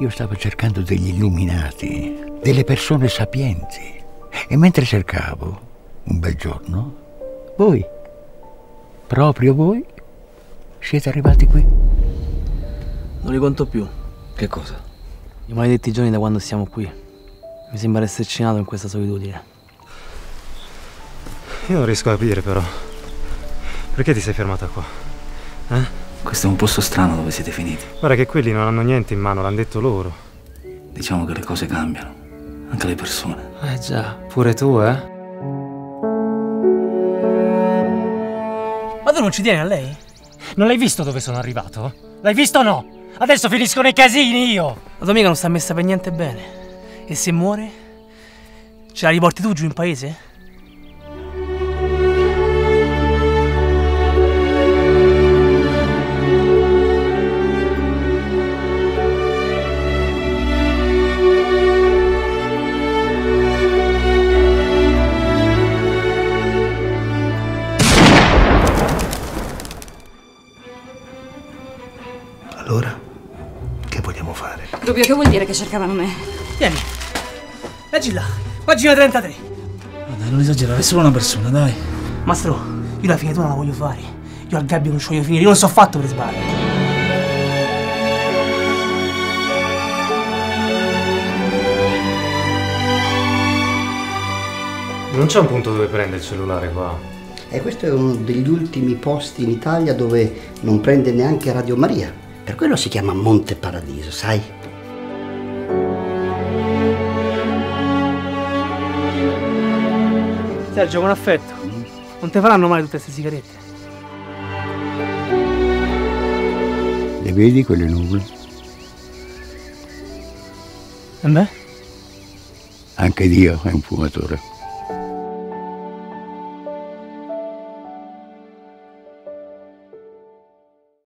Io stavo cercando degli illuminati, delle persone sapienti. E mentre cercavo, un bel giorno, voi, proprio voi, siete arrivati qui. Non li conto più. Che cosa? I maledetti giorni da quando siamo qui. Mi sembra esserci nato in questa solitudine. Io non riesco a capire però. Perché ti sei fermata qua? Eh? Questo è un posto strano dove siete finiti. Guarda che quelli non hanno niente in mano, l'hanno detto loro. Diciamo che le cose cambiano. Anche le persone. Eh già. Pure tu, eh? Ma tu non ci tieni a lei? Non l'hai visto dove sono arrivato? L'hai visto o no? Adesso finiscono i casini io! La tua amica non sta messa per niente bene. E se muore? Ce la riporti tu giù in paese? Allora, che vogliamo fare? Rubio, che vuol dire che cercavano me? Tieni. Leggi là. Pagina 33. Ma dai, non esagerare, è solo una persona, dai. Mastro, io la fine tu non la voglio fare. Io al gabbio non ci voglio finire, io non so fatto per sbaglio. Non c'è un punto dove prende il cellulare qua. E questo è uno degli ultimi posti in Italia dove non prende neanche Radio Maria. Per quello si chiama Monte Paradiso, sai? Sergio, con affetto. Non te faranno male tutte queste sigarette. Le vedi quelle nuvole? E beh? Anche Dio è un fumatore.